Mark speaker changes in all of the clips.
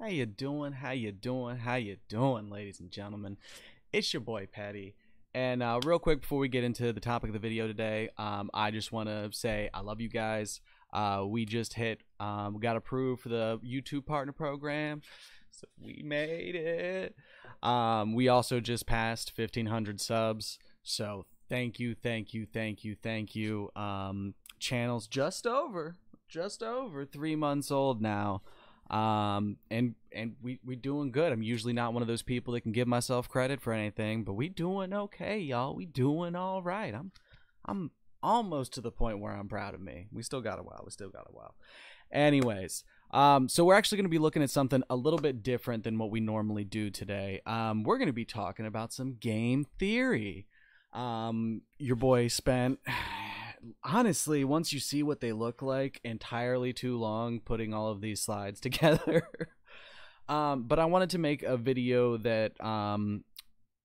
Speaker 1: How you doing? How you doing? How you doing, ladies and gentlemen? It's your boy Petty. And uh, real quick before we get into the topic of the video today, um, I just want to say I love you guys. Uh, we just hit, um, got approved for the YouTube Partner Program, so we made it. Um, we also just passed 1,500 subs, so thank you, thank you, thank you, thank you. Um, channel's just over, just over three months old now um and and we we doing good. I'm usually not one of those people that can give myself credit for anything but we doing okay y'all. We doing all right. I'm i'm almost to the point where i'm proud of me. We still got a while. We still got a while. Anyways um so we're actually going to be looking at something a little bit different than what we normally do today. Um we're going to be talking about some game theory. Um your boy spent honestly, once you see what they look like, entirely too long putting all of these slides together. um, but I wanted to make a video that um,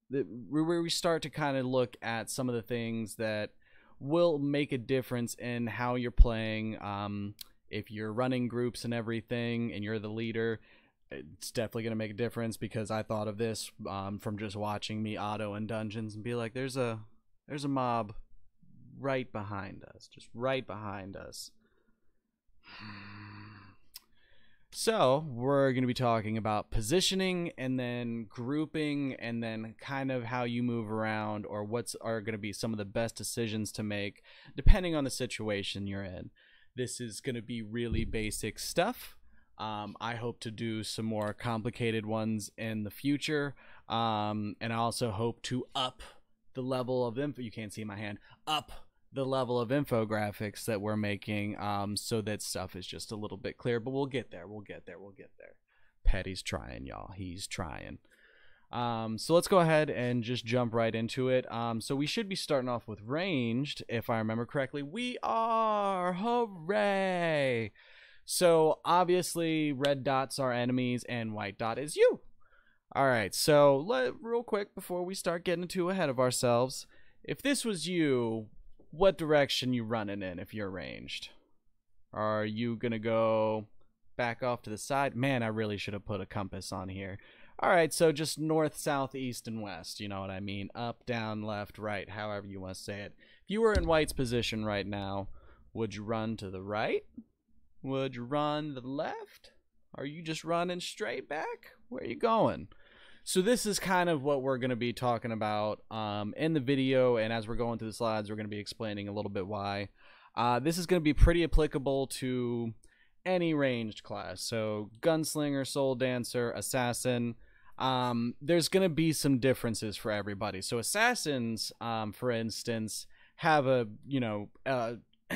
Speaker 1: that where we start to kind of look at some of the things that will make a difference in how you're playing. Um, if you're running groups and everything, and you're the leader, it's definitely going to make a difference because I thought of this um, from just watching me auto in dungeons and be like, there's a there's a mob right behind us, just right behind us. So, we're going to be talking about positioning and then grouping and then kind of how you move around or what's are going to be some of the best decisions to make depending on the situation you're in. This is going to be really basic stuff. Um, I hope to do some more complicated ones in the future. Um, and I also hope to up the level of info. You can't see my hand. Up the level of infographics that we're making um, so that stuff is just a little bit clear. But we'll get there. We'll get there. We'll get there. Petty's trying, y'all. He's trying. Um, so let's go ahead and just jump right into it. Um, so we should be starting off with ranged, if I remember correctly. We are! Hooray! So obviously, red dots are enemies, and white dot is you. All right, so let, real quick before we start getting too ahead of ourselves, if this was you, what direction you running in if you're ranged. Are you gonna go back off to the side? Man, I really should have put a compass on here. All right, so just north, south, east, and west. You know what I mean? Up, down, left, right, however you want to say it. If you were in White's position right now, would you run to the right? Would you run to the left? Are you just running straight back? Where are you going? So this is kind of what we're going to be talking about um, in the video, and as we're going through the slides, we're going to be explaining a little bit why. Uh, this is going to be pretty applicable to any ranged class. So gunslinger, soul dancer, assassin. Um, there's going to be some differences for everybody. So assassins, um, for instance, have a you know a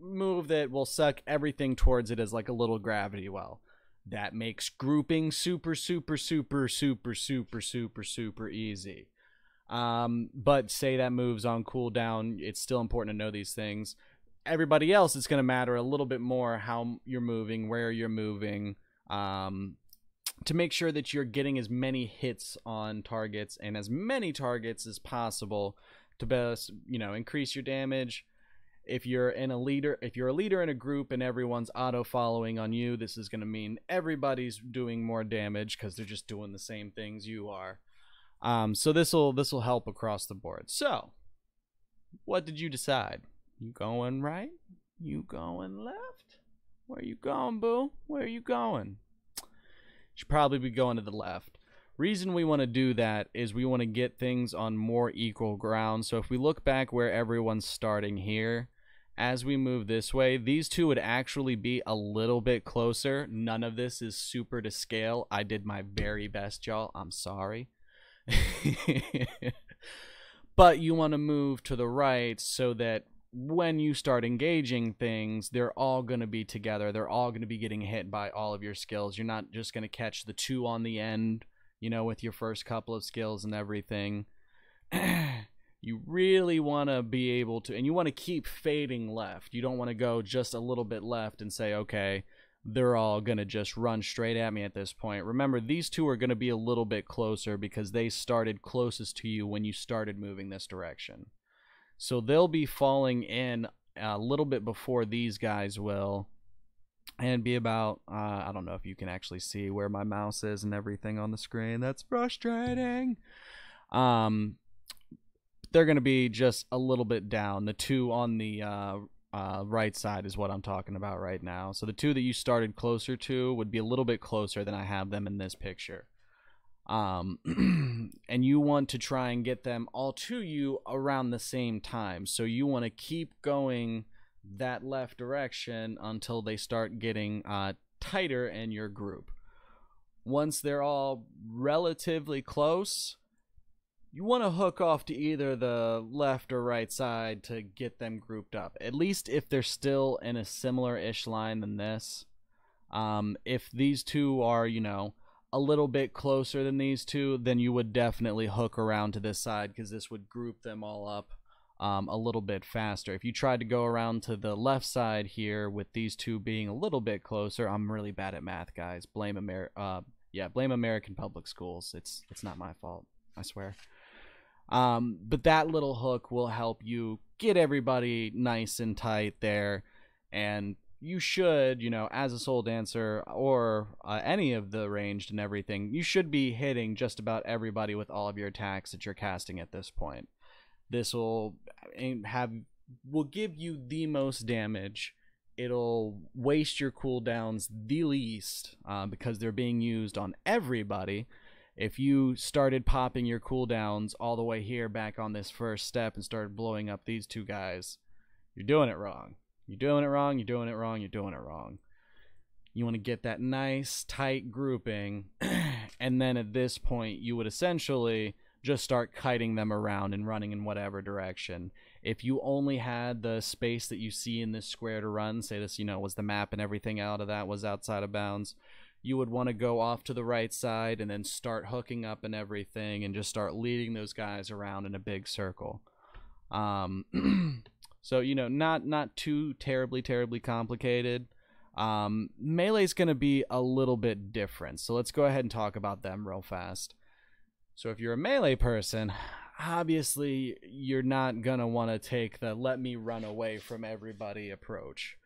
Speaker 1: move that will suck everything towards it as like a little gravity well that makes grouping super super super super super super super easy. Um, but say that moves on cooldown it's still important to know these things. Everybody else it's going to matter a little bit more how you're moving where you're moving um, to make sure that you're getting as many hits on targets and as many targets as possible to best you know increase your damage if you're in a leader if you're a leader in a group and everyone's auto following on you this is going to mean everybody's doing more damage because they're just doing the same things you are. Um, so this will this will help across the board. So what did you decide? You going right? You going left? Where are you going boo? Where are you going? Should probably be going to the left. Reason we want to do that is we want to get things on more equal ground. So if we look back where everyone's starting here as we move this way these two would actually be a little bit closer none of this is super to scale i did my very best y'all i'm sorry but you want to move to the right so that when you start engaging things, they're all going to be together. They're all going to be getting hit by all of your skills. You're not just going to catch the two on the end you know, with your first couple of skills and everything. you really want to be able to, and you want to keep fading left. You don't want to go just a little bit left and say, okay, they're all going to just run straight at me at this point. Remember, these two are going to be a little bit closer because they started closest to you when you started moving this direction. So they'll be falling in a little bit before these guys will. and be about uh, I don't know if you can actually see where my mouse is and everything on the screen. That's frustrating. Um, they're going to be just a little bit down. The two on the uh, uh, right side is what I'm talking about right now. So the two that you started closer to would be a little bit closer than I have them in this picture. Um, and you want to try and get them all to you around the same time. So you want to keep going that left direction until they start getting uh, tighter in your group. Once they're all relatively close, you want to hook off to either the left or right side to get them grouped up. At least if they're still in a similar ish line than this. Um, if these two are, you know, a little bit closer than these two, then you would definitely hook around to this side because this would group them all up um, a little bit faster. If you tried to go around to the left side here with these two being a little bit closer, I'm really bad at math, guys. Blame Amer- uh, yeah, blame American public schools. It's it's not my fault. I swear. Um, but that little hook will help you get everybody nice and tight there. And you should, you know, as a soul dancer or uh, any of the ranged and everything, you should be hitting just about everybody with all of your attacks that you're casting at this point. This will have will give you the most damage. It'll waste your cooldowns the least uh, because they're being used on everybody if you started popping your cooldowns all the way here back on this first step and started blowing up these two guys, you're doing it wrong. You're doing it wrong, you're doing it wrong, you're doing it wrong. You want to get that nice, tight grouping, and then at this point, you would essentially just start kiting them around and running in whatever direction. If you only had the space that you see in this square to run, say this, you know, was the map and everything out of that was outside of bounds, you would want to go off to the right side and then start hooking up and everything and just start leading those guys around in a big circle. Um, so you know, not not too terribly terribly complicated. Um, is going to be a little bit different. So let's go ahead and talk about them real fast. So if you're a melee person, obviously you're not going to want to take the let me run away from everybody approach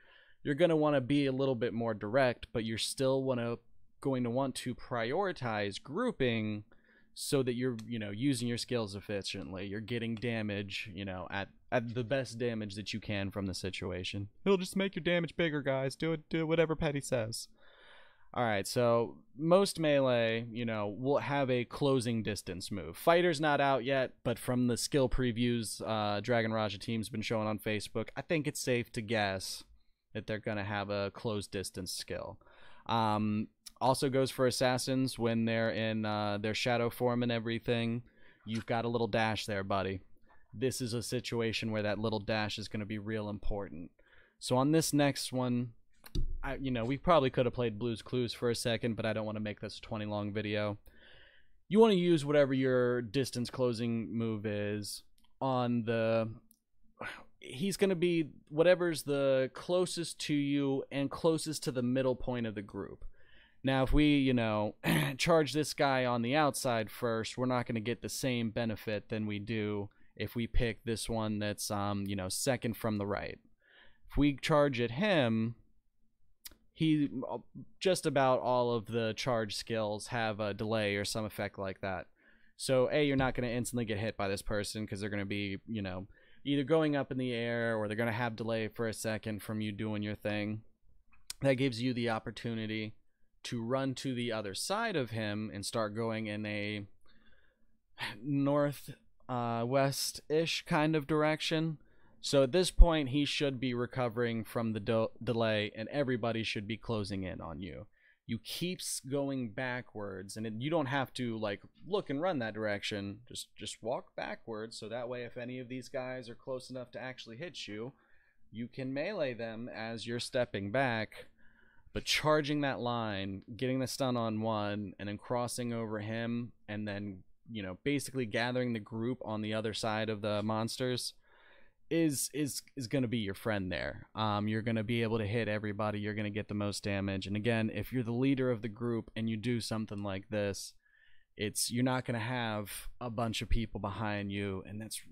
Speaker 1: you're going to want to be a little bit more direct, but you're still want to going to want to prioritize grouping so that you're, you know, using your skills efficiently. You're getting damage, you know, at at the best damage that you can from the situation. He'll just make your damage bigger, guys. Do it do whatever Petty says. All right, so most melee, you know, will have a closing distance move. Fighter's not out yet, but from the skill previews uh, Dragon Raja team's been showing on Facebook, I think it's safe to guess that they're going to have a close distance skill. Um, also goes for assassins when they're in uh, their shadow form and everything. You've got a little dash there, buddy. This is a situation where that little dash is going to be real important. So on this next one, I, you know, we probably could have played Blues Clues for a second, but I don't want to make this a 20 long video. You want to use whatever your distance closing move is on the he's going to be whatever's the closest to you and closest to the middle point of the group. Now, if we, you know, charge this guy on the outside first, we're not going to get the same benefit than we do if we pick this one that's, um, you know, second from the right. If we charge at him, he just about all of the charge skills have a delay or some effect like that. So, A, you're not going to instantly get hit by this person because they're going to be, you know, either going up in the air or they're going to have delay for a second from you doing your thing. That gives you the opportunity to run to the other side of him and start going in a north uh, west ish kind of direction. So at this point, he should be recovering from the do- delay, and everybody should be closing in on you you keep going backwards and it, you don't have to like look and run that direction. Just just walk backwards so that way if any of these guys are close enough to actually hit you you can melee them as you're stepping back. But charging that line getting the stun on one and then crossing over him and then you know basically gathering the group on the other side of the monsters is is is going to be your friend there. Um, you're going to be able to hit everybody. You're going to get the most damage. And again, if you're the leader of the group and you do something like this, it's you're not going to have a bunch of people behind you, and that's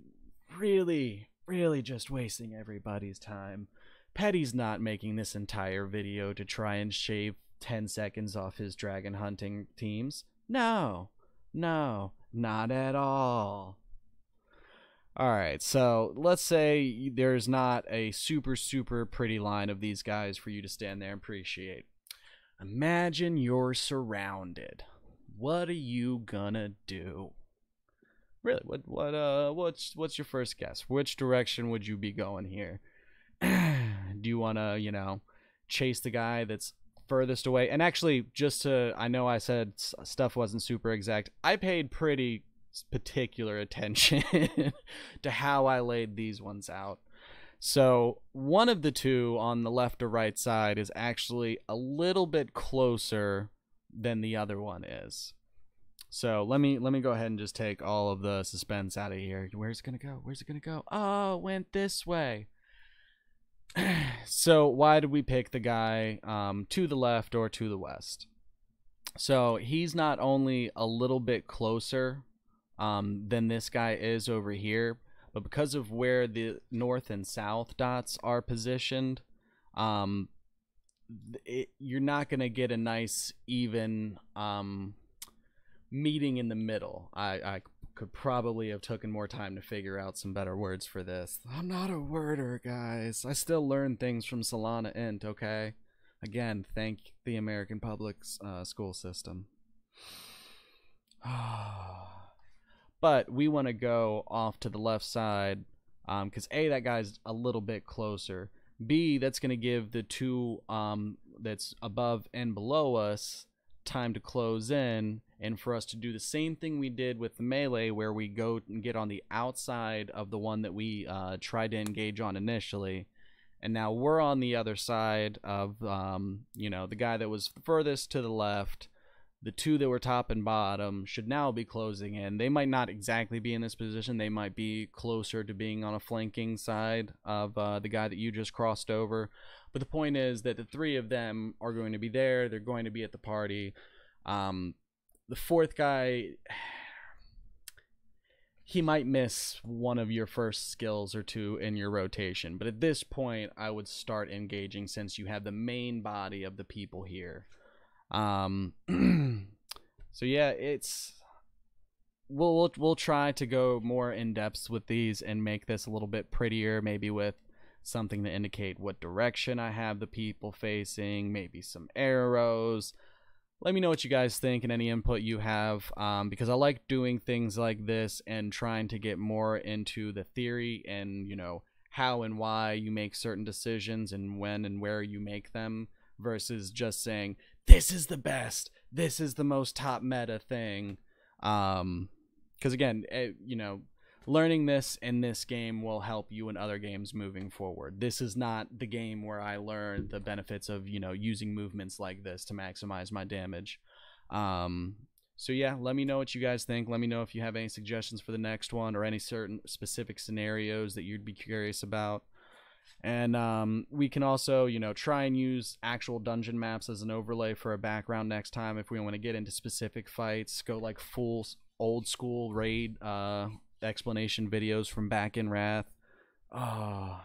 Speaker 1: really really just wasting everybody's time Petty's not making this entire video to try and shave 10 seconds off his dragon hunting teams. No, no, not at all. All right, so let's say there's not a super, super pretty line of these guys for you to stand there and appreciate. Imagine you're surrounded. What are you gonna do? Really, what, what, uh, what's, what's your first guess? Which direction would you be going here? do you want to, you know, chase the guy that's furthest away? And actually, just to, I know I said stuff wasn't super exact. I paid pretty particular attention to how I laid these ones out. So one of the two on the left or right side is actually a little bit closer than the other one is. So let me let me go ahead and just take all of the suspense out of here. Where's it gonna go? Where's it gonna go? Oh, went this way. so why did we pick the guy um, to the left or to the west? So he's not only a little bit closer um, than this guy is over here, but because of where the north and south dots are positioned, um, it, you're not going to get a nice even um, meeting in the middle. I, I could probably have taken more time to figure out some better words for this. I'm not a worder, guys. I still learn things from Solana Int, okay? Again, thank the American public uh, school system. but we want to go off to the left side because um, A, that guy's a little bit closer. B, that's going to give the two um, that's above and below us time to close in and for us to do the same thing we did with the melee where we go and get on the outside of the one that we uh, tried to engage on initially and now we're on the other side of um, you know the guy that was furthest to the left the two that were top and bottom should now be closing in. They might not exactly be in this position. They might be closer to being on a flanking side of uh, the guy that you just crossed over. But the point is that the three of them are going to be there. They're going to be at the party. Um, the fourth guy he might miss one of your first skills or two in your rotation. But at this point i would start engaging since you have the main body of the people here um so yeah it's we'll, we'll we'll try to go more in depth with these and make this a little bit prettier maybe with something to indicate what direction i have the people facing maybe some arrows. Let me know what you guys think and any input you have um, because I like doing things like this and trying to get more into the theory and you know how and why you make certain decisions and when and where you make them versus just saying this is the best this is the most top meta thing um because again it, eh, you know learning this in this game will help you in other games moving forward. This is not the game where I learn the benefits of, you know, using movements like this to maximize my damage. Um, so yeah, let me know what you guys think. Let me know if you have any suggestions for the next one or any certain specific scenarios that you'd be curious about. And um, we can also, you know, try and use actual dungeon maps as an overlay for a background next time if we want to get into specific fights. Go like full old school raid uh, explanation videos from back in Wrath. Oh,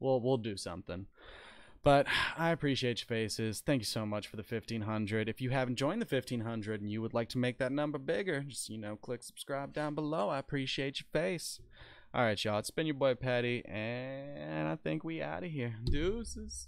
Speaker 1: we'll we'll do something. But I appreciate your faces. Thank you so much for the 1500. If you haven't joined the 1500 and you would like to make that number bigger, just, you know, click subscribe down below. I appreciate your face. All right, y'all. It's been your boy Petty, and I think we out of here. Deuces.